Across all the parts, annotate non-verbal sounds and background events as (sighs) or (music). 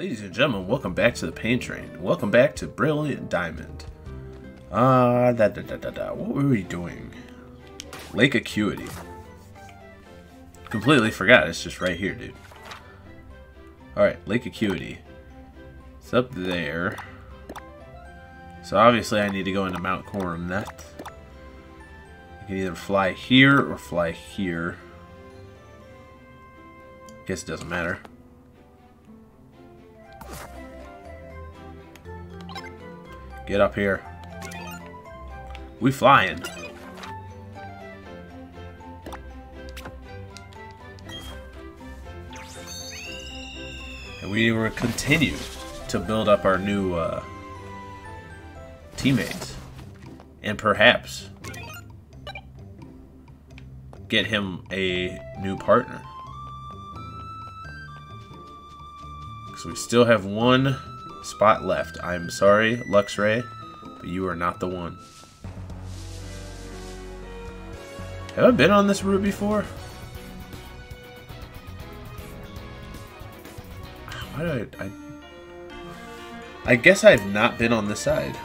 Ladies and gentlemen, welcome back to the Pain Train. Welcome back to Brilliant Diamond. Ah, uh, da da da da da. What were we doing? Lake Acuity. Completely forgot. It's just right here, dude. Alright, Lake Acuity. It's up there. So obviously I need to go into Mount Coronet. I can either fly here or fly here. Guess it doesn't matter. Get up here. We flying. And we will continue to build up our new uh, teammates. And perhaps get him a new partner. So we still have one spot left. I'm sorry, Luxray, but you are not the one. Have I been on this route before? Why do I, I... I guess I've not been on this side.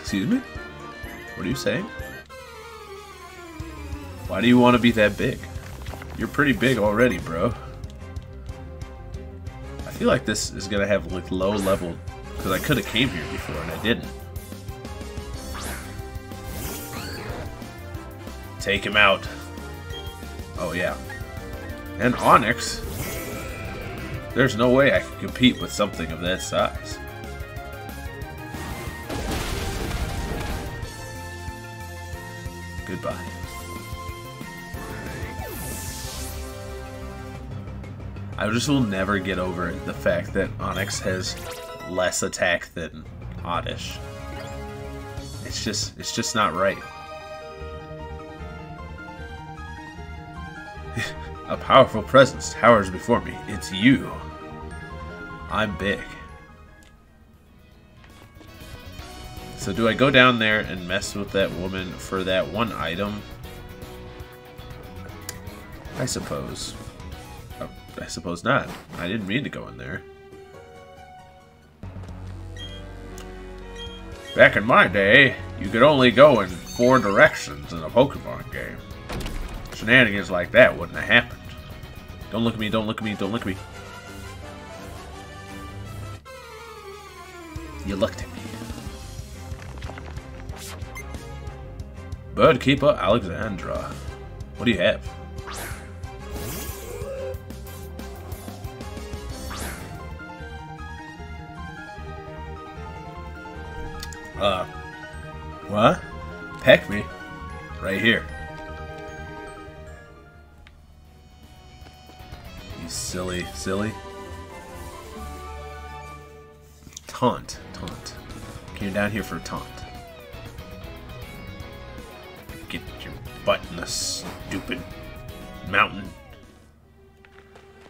Excuse me? What are you saying? Why do you want to be that big? You're pretty big already, bro. Feel like this is to have like low level... Because I could have came here before and I didn't. Take him out. Oh, yeah. And Onix. There's no way I can compete with something of that size. I just will never get over the fact that Onix has less attack than Oddish. It's just, it's just not right. (laughs) A powerful presence towers before me. It's you. I'm big. So do I go down there and mess with that woman for that one item? I suppose. I suppose not. I didn't mean to go in there. Back in my day, you could only go in four directions in a Pokemon game. Shenanigans like that wouldn't have happened. Don't look at me, don't look at me, don't look at me. You looked at me. Birdkeeper Alexandra. What do you have? Uh, what? Peck me? Right here. You silly, silly. Taunt, taunt. Came down here for a taunt. Get your butt in the stupid mountain.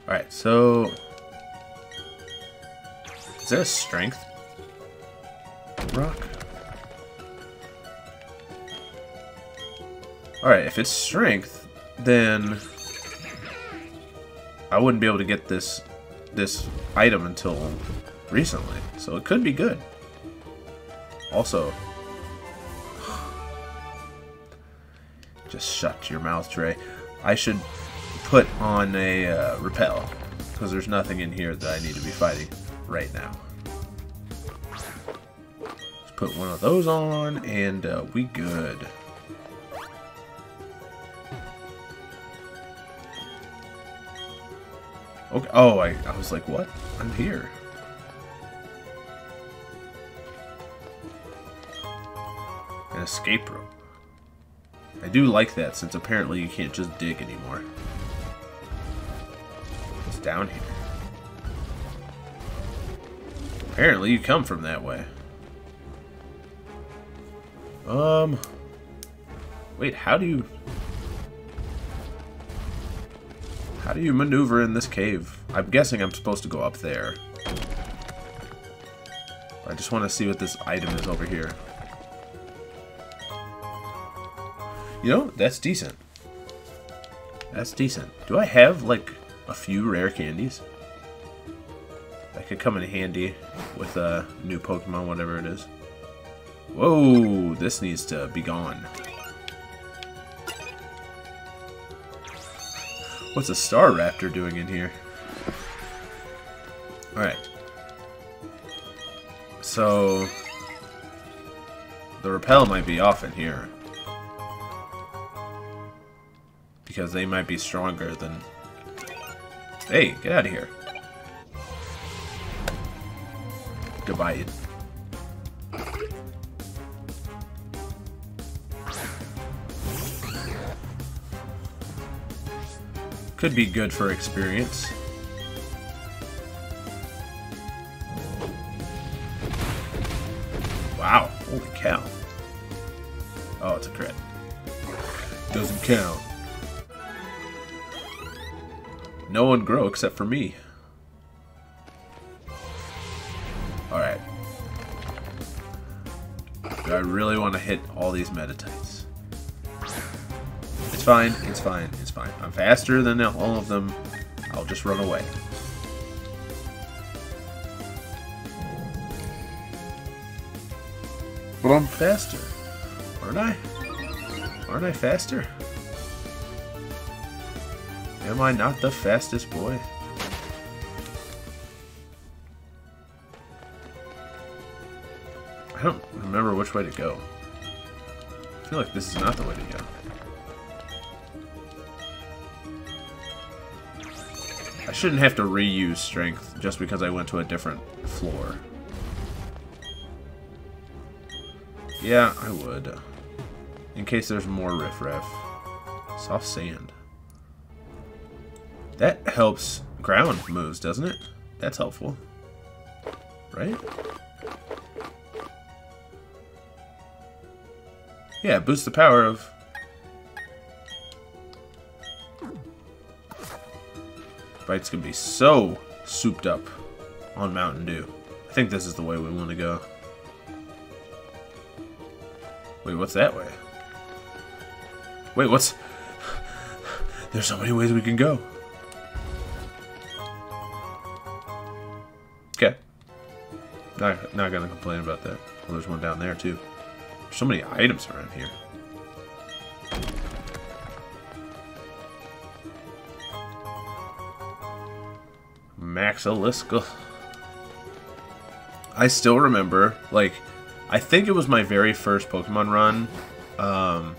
Alright, so... Is that a strength rock? Alright, if it's strength, then I wouldn't be able to get this this item until recently. So it could be good. Also, just shut your mouth, Trey. I should put on a uh, repel because there's nothing in here that I need to be fighting right now. Let's put one of those on and uh, we good. Okay. Oh, I, I was like, what? I'm here. An escape room. I do like that, since apparently you can't just dig anymore. It's down here. Apparently you come from that way. Um... Wait, how do you... How do you maneuver in this cave? I'm guessing I'm supposed to go up there. I just want to see what this item is over here. You know, that's decent. That's decent. Do I have, like, a few rare candies? That could come in handy with a new Pokemon, whatever it is. Whoa, this needs to be gone. What's a Staraptor doing in here? Alright. So... The repel might be off in here. Because they might be stronger than... Hey, get out of here. Goodbye. Could be good for experience. Wow, holy cow. Oh, it's a crit. Doesn't count. No one grow except for me. Alright. Do I really want to hit all these Meditites? It's fine, it's fine, it's fine. I'm faster than all of them. I'll just run away. But I'm faster. Aren't I? Aren't I faster? Am I not the fastest boy? I don't remember which way to go. I feel like this is not the way to go. Shouldn't have to reuse strength just because I went to a different floor. Yeah, I would. In case there's more riffraff. Soft sand. That helps ground moves, doesn't it? That's helpful. Right? Yeah, boosts the power of... Bites can be so souped up on Mountain Dew. I think this is the way we want to go. Wait, what's that way? Wait, what's... There's so many ways we can go. Okay. Not, not gonna complain about that. Well, there's one down there, too. There's so many items around here. Maxiliska. I still remember, like, I think it was my very first Pokemon run. Um,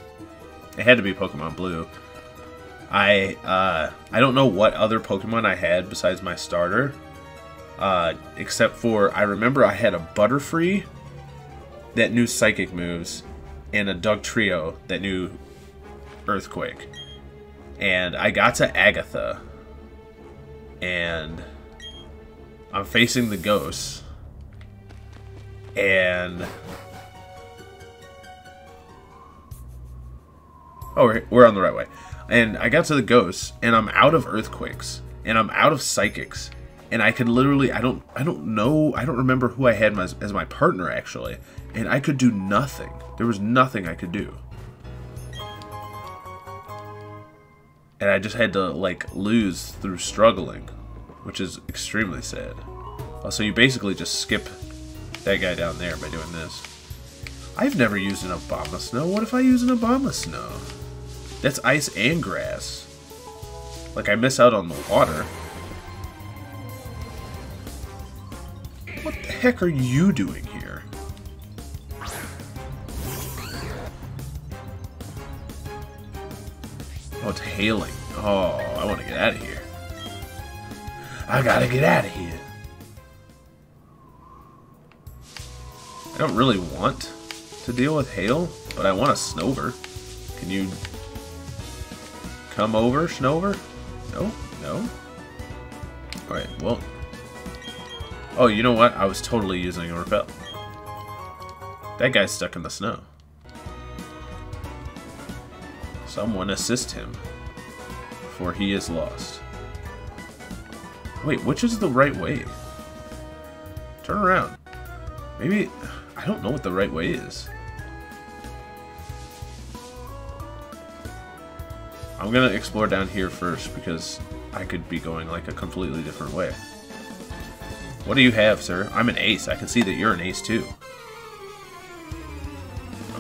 it had to be Pokemon Blue. I uh, I don't know what other Pokemon I had besides my starter, uh, except for I remember I had a Butterfree that knew Psychic moves, and a Dugtrio that knew Earthquake. And I got to Agatha, and I'm facing the ghosts. And oh we're, we're on the right way. And i got to the ghosts and i'm out of earthquakes and i'm out of psychics and i could literally i don't i don't know i don't remember who i had as, as my partner actually and i could do nothing. There was nothing i could do. And i just had to like lose through struggling which is extremely sad Uh, so you basically just skip that guy down there by doing this. I've never used an Abomasnow. What if I use an Abomasnow? That's ice and grass. Like, I miss out on the water. What the heck are you doing here? Oh, it's hailing. Oh, I want to get out of here. I gotta get out of here. I don't really want to deal with hail, but I want a Snover. Can you come over, Snover? No? No? Alright, well... Oh, you know what? I was totally using a repel. That guy's stuck in the snow. Someone assist him, for he is lost. Wait, which is the right way? Turn around. Maybe... I don't know what the right way is. I'm gonna explore down here first because I could be going like a completely different way. What do you have, sir? I'm an ace. I can see that you're an ace, too.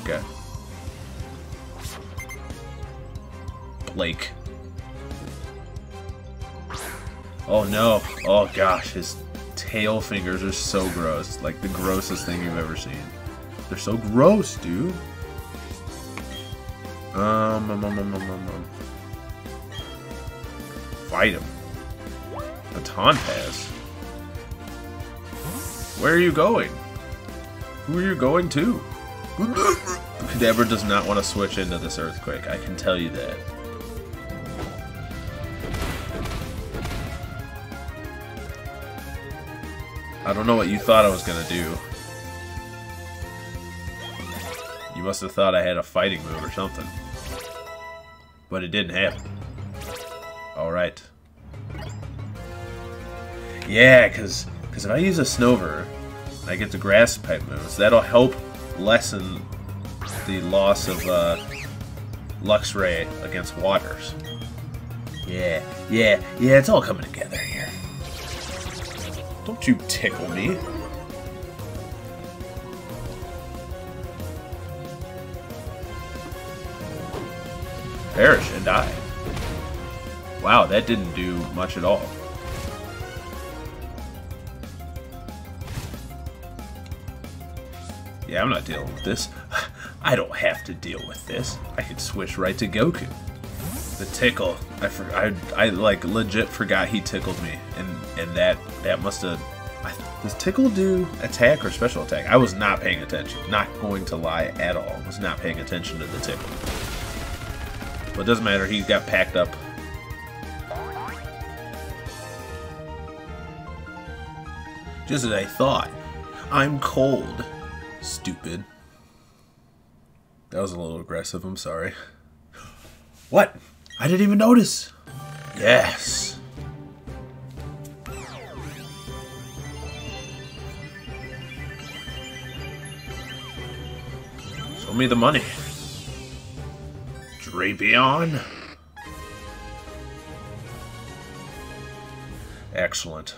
Okay. Blake. Oh no. Oh gosh, his tail fingers are so gross. Like the grossest thing you've ever seen. They're so gross, dude. Um, um, um, um, um, um, um. Fight him. Baton pass. Where are you going? Who are you going to? (laughs) Kadabra does not want to switch into this earthquake. I can tell you that. I don't know what you thought I was gonna do. You must have thought I had a fighting move or something. But it didn't happen. Alright. Yeah, because cause if I use a Snover, I get the grass type moves. That'll help lessen the loss of uh, Luxray against Waters. Yeah, yeah, yeah, it's all coming together here. Don't you tickle me. Perish and die. Wow, that didn't do much at all. Yeah, I'm not dealing with this. (sighs) I don't have to deal with this. I can switch right to Goku. The tickle. I for, I, I like legit forgot he tickled me, and and that that must have. Does tickle do attack or special attack? I was not paying attention. Not going to lie at all. Was not paying attention to the tickle. But it doesn't matter. He got packed up. Just as I thought. I'm cold. Stupid. That was a little aggressive, I'm sorry. (gasps) What? I didn't even notice. Yes. Show me the money. Drapion. Excellent.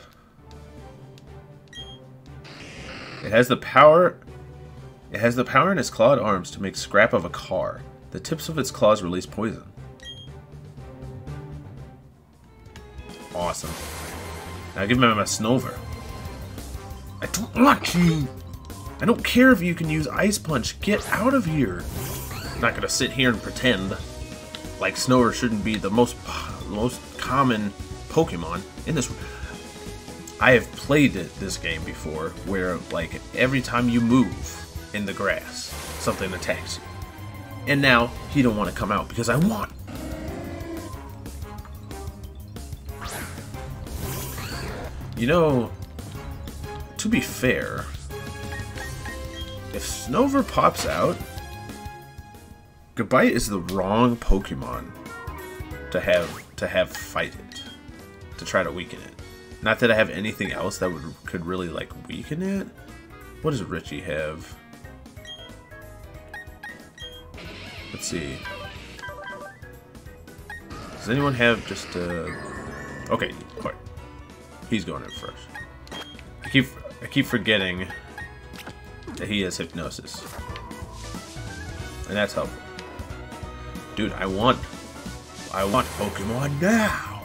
It has the power it has the power in its clawed arms to make scrap of a car. The tips of its claws release poison. Awesome. Now give me my Snover. I don't want you! I don't care if you can use Ice Punch. Get out of here! I'm not gonna sit here and pretend like Snover shouldn't be the most (sighs) most common Pokemon in this. I have played this game before, where like every time you move, in the grass. Something attacks you. And now, he don't want to come out because I want. You know, to be fair, if Snover pops out, Gabite is the wrong Pokemon to have to have fight it, to try to weaken it. Not that I have anything else that would could really like weaken it. What does Richie have? Let's see. Does anyone have just uh Okay, quite. He's going in first. I keep I keep forgetting that he has hypnosis. And that's helpful. Dude, I want I want Pokemon now.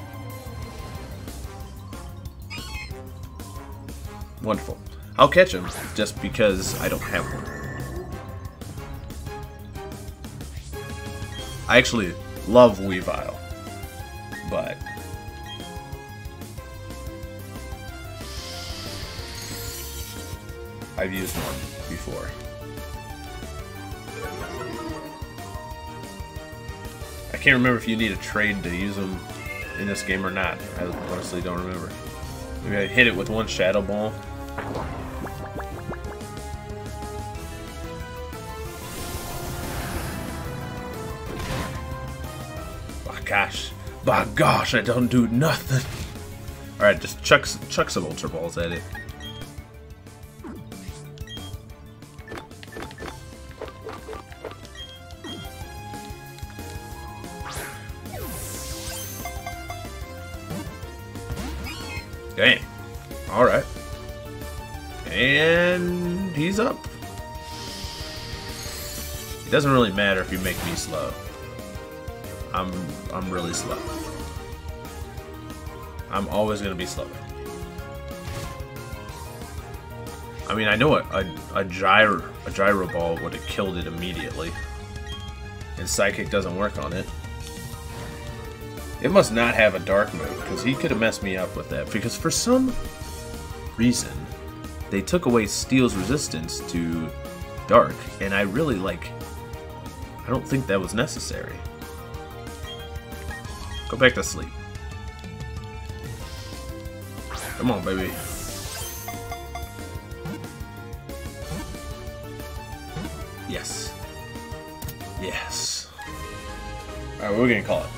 Wonderful. I'll catch him just because I don't have one. I actually love Weavile, but I've used one before. I can't remember if you need a trade to use them in this game or not. I honestly don't remember. Maybe I hit it with one Shadow Ball. gosh. By gosh, I don't do nothing. Alright, just chuck, chuck some Ultra Balls at it. Doesn't really matter if you make me slow. I'm I'm really slow. I'm always gonna be slow. I mean, I know a, a, a gyro a gyro ball would have killed it immediately, and psychic doesn't work on it. It must not have a dark move because he could have messed me up with that. Because for some reason, they took away Steel's resistance to dark, and I really like. I don't think that was necessary. Go back to sleep. Come on, baby. Yes. Yes. Alright, we're we gonna call it?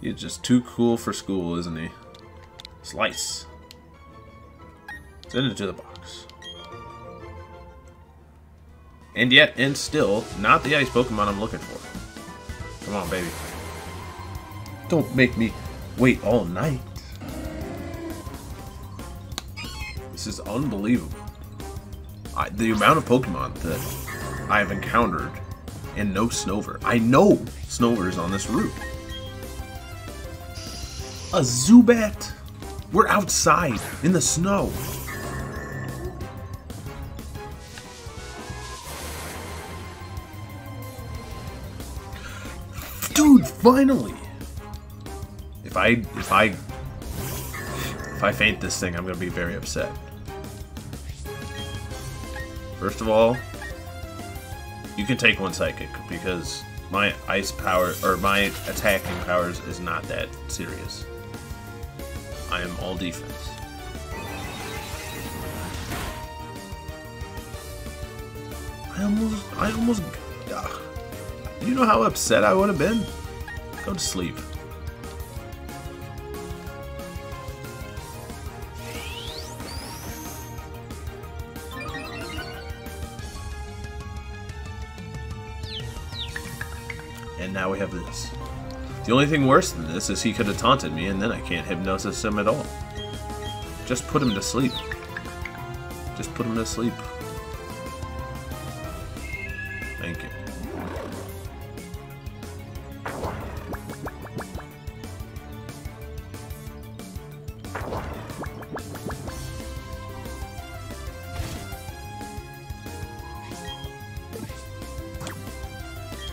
He's just too cool for school, isn't he? Slice. Send it to the box. And yet, and still, not the ice Pokemon I'm looking for. Come on, baby. Don't make me wait all night. This is unbelievable. I, the amount of Pokemon that I've encountered and no Snover. I know Snover is on this route. A Zubat? We're outside in the snow. Dude, finally! If I if I if I faint this thing, I'm gonna be very upset. First of all, you can take one psychic because my ice power or my attacking powers is not that serious. I am all defense. I almost I almost you know how upset I would have been? Go to sleep. And now we have this. The only thing worse than this is he could have taunted me and then I can't hypnosis him at all. Just put him to sleep. Just put him to sleep.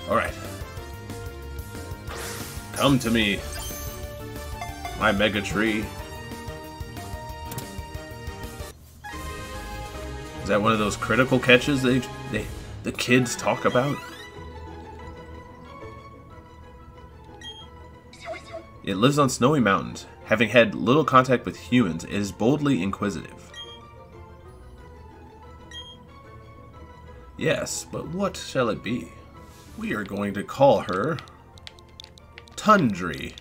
Alright. Come to me, my Mega Tree. Is that one of those critical catches they, they the kids talk about? It lives on snowy mountains. Having had little contact with humans, it is boldly inquisitive. Yes, but what shall it be? We are going to call her Tundry.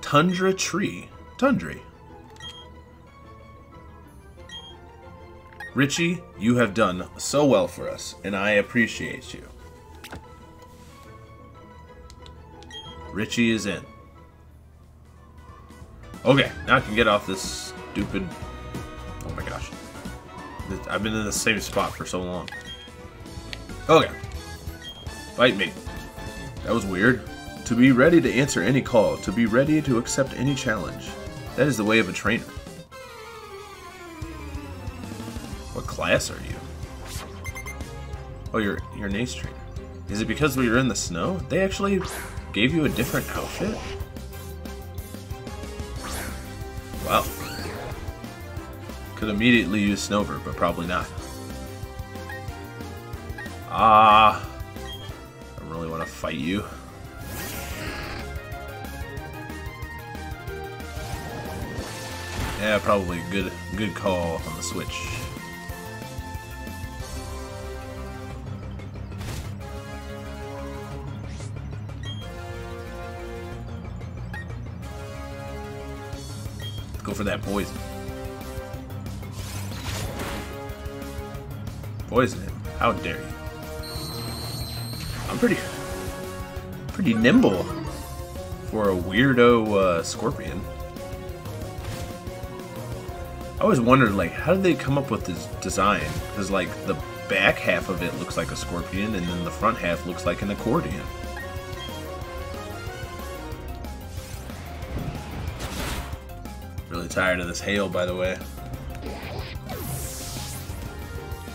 Tundra tree. Tundry. Richie, you have done so well for us, and I appreciate you. Richie is in. Okay, now I can get off this stupid... Oh my gosh. I've been in the same spot for so long. Okay. Fight me. That was weird. To be ready to answer any call, to be ready to accept any challenge. That is the way of a trainer. What class are you? Oh, you're, you're an ace trainer. Is it because we were in the snow? They actually gave you a different outfit? Wow. Could immediately use Snover, but probably not. Ah. To fight you. Yeah, probably good good call on the switch. Go for that poison. Poison him. How dare you. I'm pretty pretty nimble. for a weirdo uh, scorpion. I always wondered, like, how did they come up with this design? Because, like, the back half of it looks like a scorpion, and then the front half looks like an accordion. Really tired of this hail, by the way.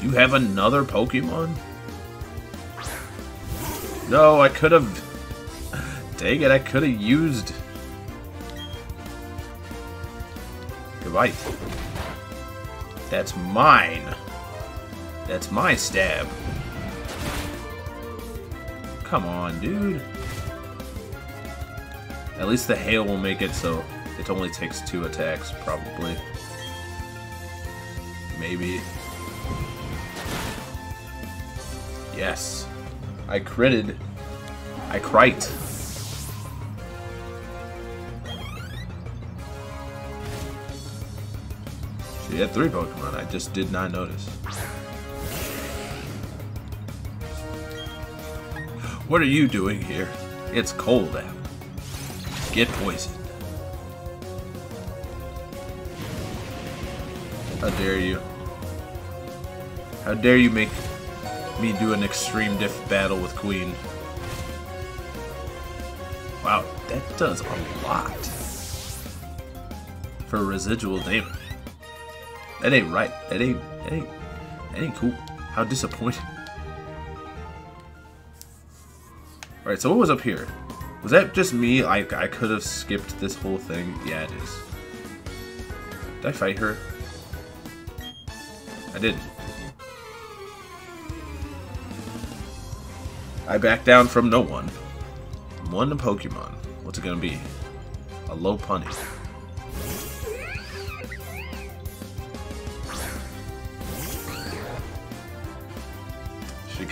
You have another Pokemon? No, I could have... Dang it, I could have used... Goodbye. That's mine. That's my stab. Come on, dude. At least the hail will make it so it only takes two attacks, probably. Maybe. Yes. I critted. I crite. She had three Pokemon. I just did not notice. What are you doing here? It's cold out. Get poisoned. How dare you? How dare you make me do an extreme diff battle with Queen? Wow, that does a lot for residual damage. That ain't right. That ain't, that ain't, that ain't cool. How disappointing. Alright, so what was up here? Was that just me? I, I could have skipped this whole thing. Yeah, it is. Did I fight her? I didn't. I backed down from no one. One Pokemon. What's it gonna be? A Lopunny. She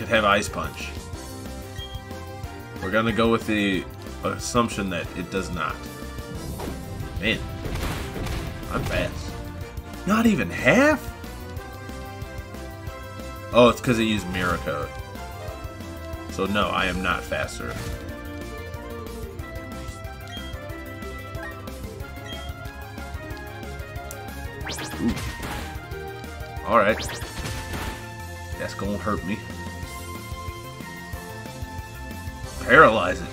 have Ice Punch. We're gonna go with the assumption that it does not. Man, I'm fast. Not even half? Oh, it's because it used Mirror Coat. So no, I am not faster. Alright. That's gonna hurt me. Paralyze it.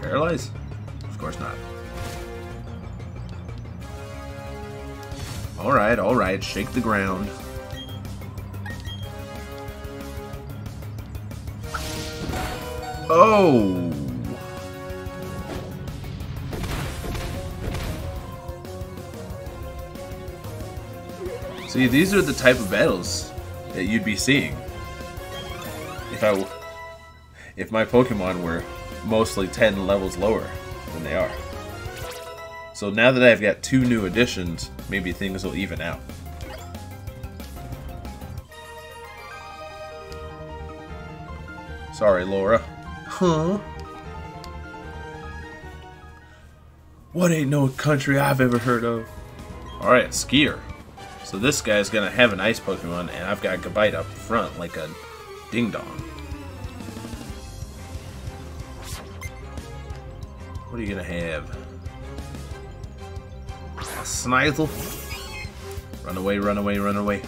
Paralyze? Of course not. Alright, alright, shake the ground. Oh! See, these are the type of battles that you'd be seeing I, if my Pokemon were mostly 10 levels lower than they are. So now that I've got two new additions, maybe things will even out. Sorry, Laura. Huh? What ain't no country I've ever heard of? Alright, Skier. So this guy's gonna have an ice Pokemon, and I've got Gabite up front like a ding What are you gonna have? A Sneasel? Run away, run away, run away.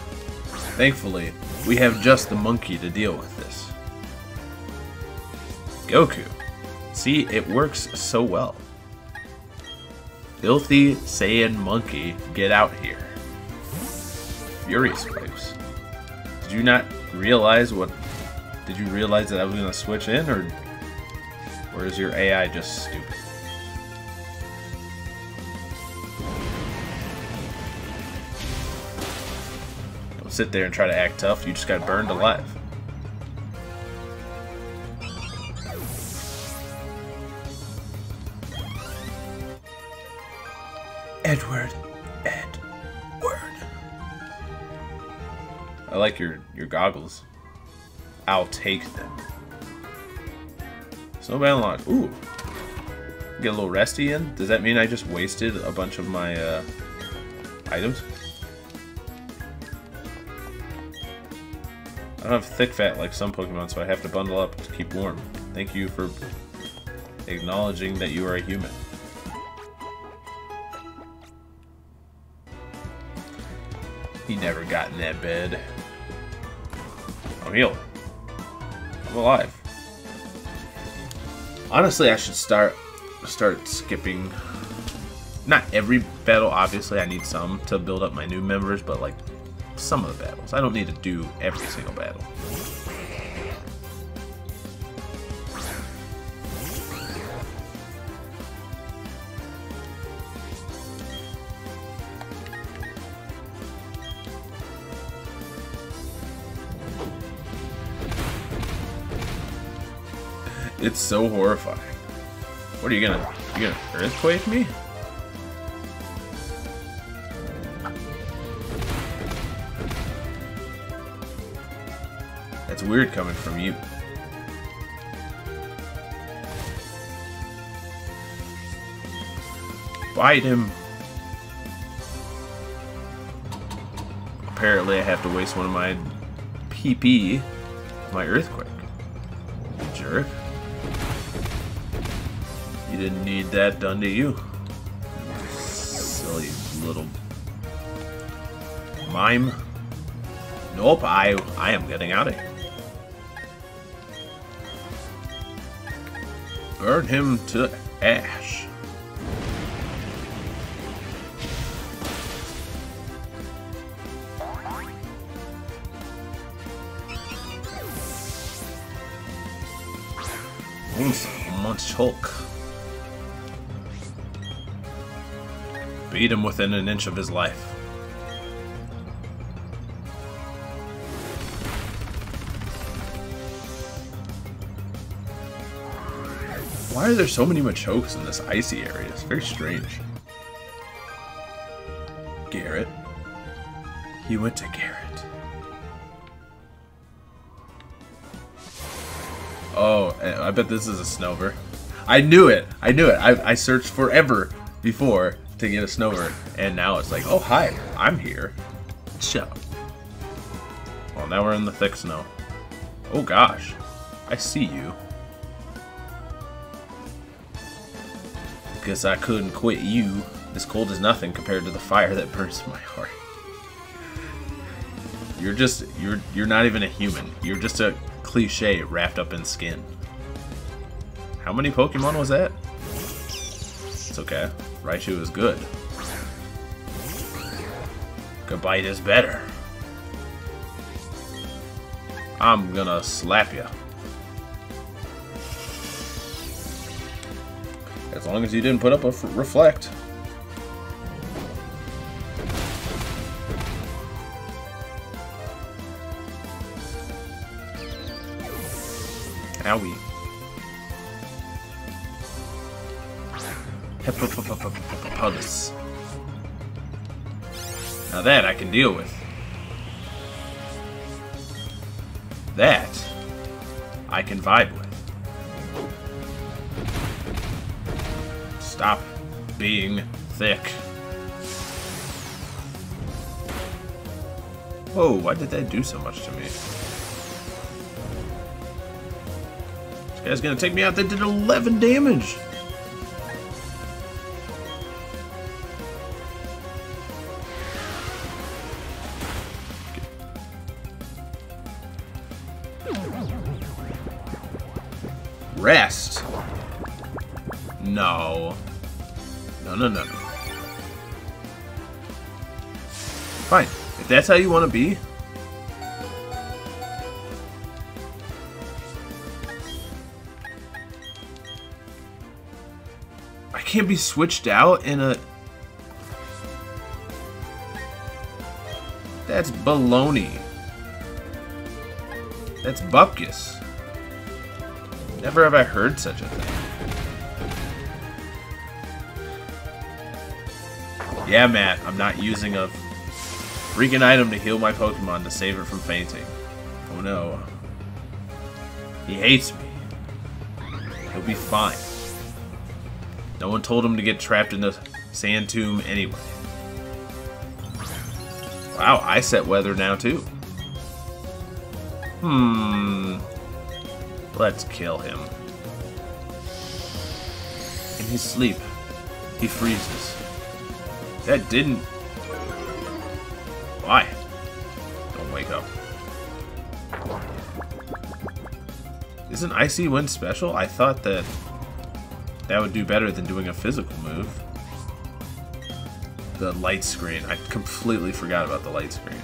Thankfully, we have just the monkey to deal with this. Goku. See, it works so well. Filthy Saiyan Monkey, get out here. Furious Waves. Did you not realize what... Did you realize that I was going to switch in, or... Or is your AI just stupid? Sit there and try to act tough, you just got burned alive. Edward. Edward. I like your, your goggles. I'll take them. Snowbound Lodge. Ooh. Get a little resty in? Does that mean I just wasted a bunch of my uh, items? I don't have thick fat like some Pokemon, so I have to bundle up to keep warm. Thank you for acknowledging that you are a human. He never got in that bed. Oh, I'm healed. I'm alive. Honestly, I should start start skipping. Not every battle, obviously. I need some to build up my new members, but like some of the battles. I don't need to do every single battle. It's so horrifying. What are you gonna... You gonna earthquake me? Weird coming from you. Bite him! Apparently I have to waste one of my PP, my earthquake. Jerk. You didn't need that done to you. Silly little mime. Nope, I I am getting out of here. Burn him to ash. Munch Hulk. Beat him within an inch of his life. Why are there so many Machokes in this icy area? It's very strange. Garrett. He went to Garrett. Oh, I bet this is a Snover. I knew it! I knew it! I, I searched forever before to get a Snover, and now it's like, oh hi, I'm here. Shut. Well, now we're in the thick snow. Oh gosh, I see you. Guess I couldn't quit you. This cold is nothing compared to the fire that burns my heart. You're just you're you're not even a human. You're just a cliche wrapped up in skin. How many Pokemon was that? It's okay. Raichu is good. Gabite is better. I'm gonna slap you. As long as you didn't put up a reflect. Owie. Hippopotamus. Now that I can deal with. That I can vibe. Stop being thick. Whoa, why did that do so much to me? This guy's gonna take me out. That did 11 damage. Rest. If that's how you want to be. I can't be switched out in a... That's baloney. That's bupkis. Never have I heard such a thing. Yeah, Matt, I'm not using a freaking item to heal my Pokemon to save it from fainting. Oh no. He hates me. He'll be fine. No one told him to get trapped in the sand tomb anyway. Wow, I set weather now too. Hmm. Let's kill him. in his sleep, he freezes. That didn't... Why? Don't wake up. Isn't Icy Wind special? I thought that that would do better than doing a physical move. The light screen. I completely forgot about the light screen.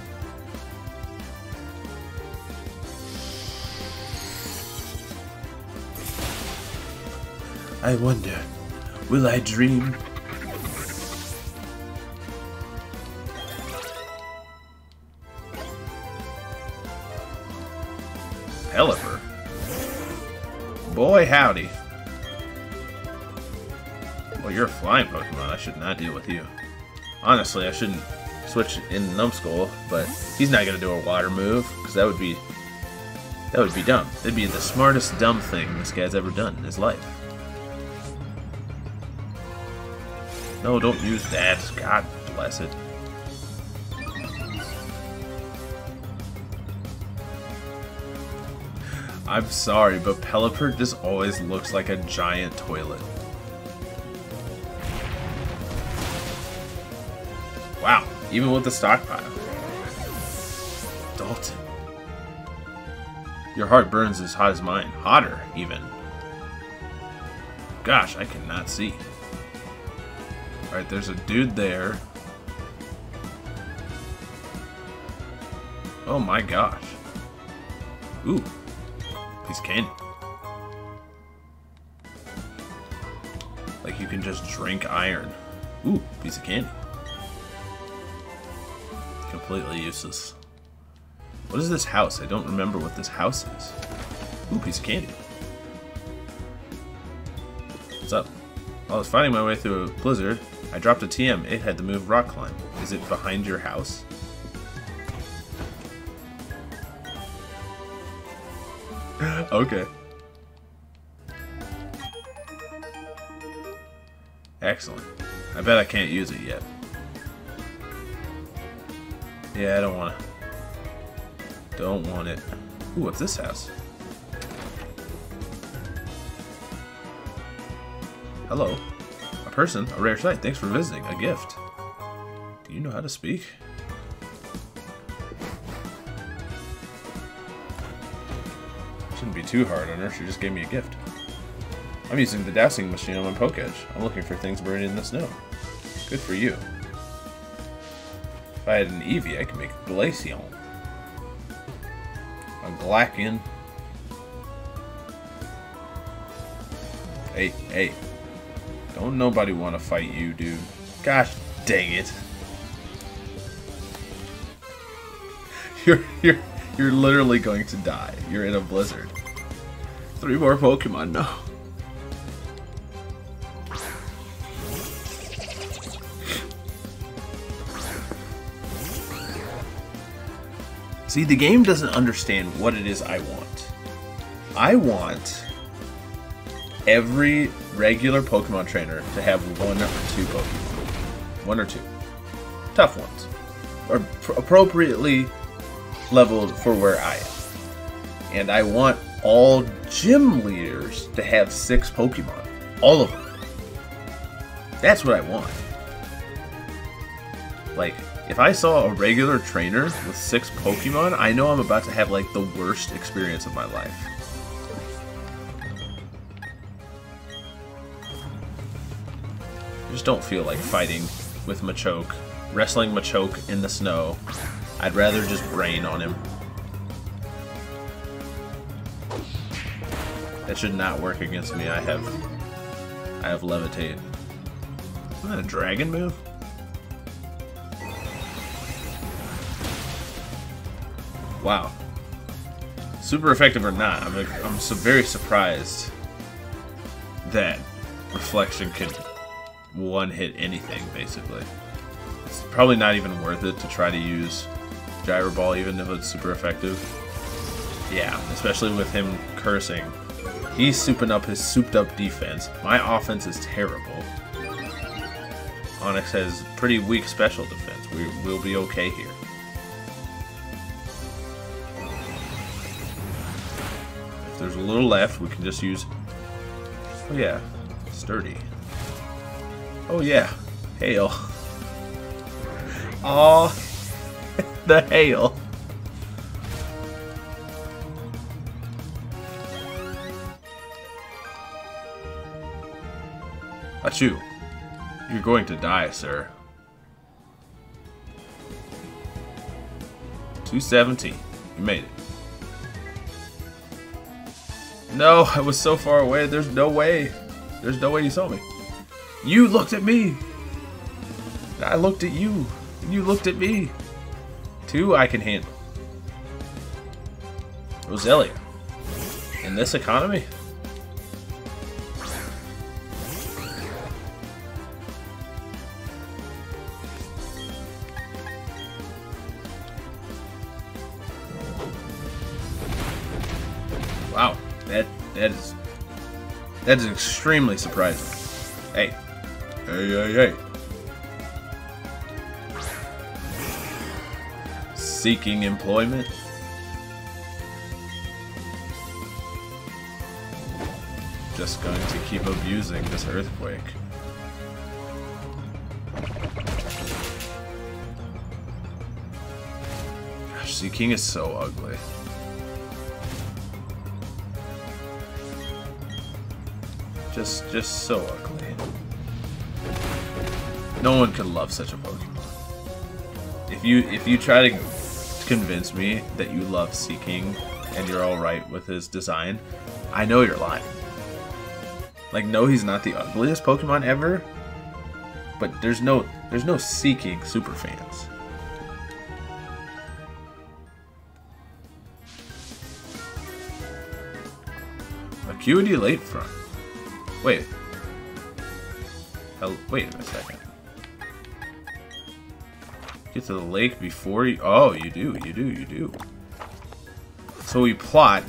I wonder, will I dream? Boy howdy. Well, you're a flying Pokemon. I should not deal with you. Honestly, I shouldn't switch in Numskull, but he's not going to do a water move, because that would be... That would be dumb. That'd be the smartest dumb thing this guy's ever done in his life. No, don't use that. God bless it. I'm sorry, but Pelipper just always looks like a giant toilet. Wow, even with the stockpile. Dalton. Your heart burns as hot as mine. Hotter, even. Gosh, I cannot see. Alright, there's a dude there. Oh my gosh. Ooh. Of candy. Like you can just drink iron. Ooh, piece of candy. Completely useless. What is this house? I don't remember what this house is. Ooh, piece of candy. What's up? While I was fighting my way through a blizzard, I dropped a TM. It had to move rock climb. Is it behind your house? Okay. Excellent. I bet I can't use it yet. Yeah, I don't want it. Don't want it. Ooh, what's this house? Hello. A person, a rare sight. Thanks for visiting. A gift. Do you know how to speak? Be too hard on her. She just gave me a gift. I'm using the dowsing machine on my Poketch. I'm looking for things buried in the snow. Good for you. If I had an Eevee, I could make a Glaceon. A Glaceon. Hey, hey. Don't nobody want to fight you, dude. Gosh dang it. (laughs) You're, you're, you're literally going to die. You're in a blizzard. Three more Pokemon, no. See, the game doesn't understand what it is I want. I want every regular Pokemon trainer to have one or two Pokemon. One or two. Tough ones. Or appropriately leveled for where I am. And I want all gym leaders to have six Pokemon. All of them. That's what I want. Like, if I saw a regular trainer with six Pokemon, I know I'm about to have, like, the worst experience of my life. I just don't feel like fighting with Machoke, wrestling Machoke in the snow. I'd rather just brain on him. That should not work against me. I have I have levitate. Isn't that a dragon move? Wow. Super effective or not, I'm, I'm so very surprised that Reflection can one-hit anything, basically. It's probably not even worth it to try to use Gyro Ball, even if it's super effective. Yeah, especially with him cursing. He's souping up his souped-up defense. My offense is terrible. Onix has pretty weak special defense. We, we'll be okay here. If there's a little left, we can just use... Oh yeah, Sturdy. Oh yeah, hail. (laughs) Oh, (laughs) the hail. Achoo. You're going to die, sir. 217. You made it. No, I was so far away. There's no way. There's no way you saw me. You looked at me. I looked at you. And you looked at me. Two I can handle. Roselia. In this economy? Wow, that that is that is extremely surprising. Hey, hey, hey, hey. Seeking employment. Just going to keep abusing this earthquake. Gosh, Seaking is so ugly. Just, so ugly. No one could love such a Pokemon. If you, if you try to convince me that you love Seaking and you're alright with his design, I know you're lying. Like, no, he's not the ugliest Pokemon ever, but there's no, there's no Seaking super fans. Acuity Lakefront. Wait. Hell, wait a second. Get to the lake before you... Oh, you do, you do, you do. So we plot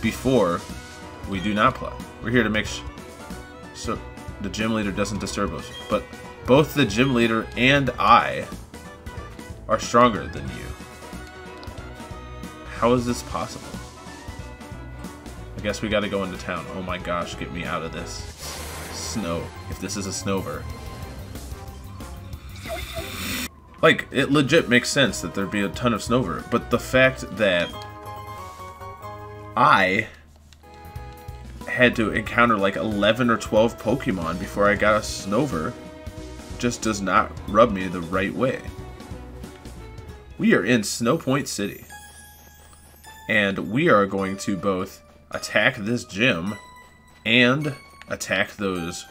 before we do not plot. We're here to make sure... so the gym leader doesn't disturb us. But both the gym leader and I are stronger than you. How is this possible? I guess we gotta go into town. Oh my gosh, get me out of this. Snow. If this is a snowver. Like, it legit makes sense that there'd be a ton of Snover, but the fact that I had to encounter like 11 or 12 Pokemon before I got a Snover just does not rub me the right way. We are in Snowpoint City. And we are going to both attack this gym and attack those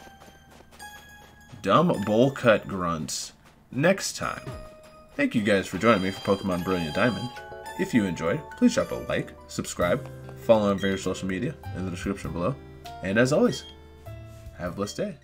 dumb bowl cut grunts next time. Thank you guys for joining me for Pokemon Brilliant Diamond. If you enjoyed, please drop a like, subscribe, follow on various social media in the description below. And as always, have a blessed day.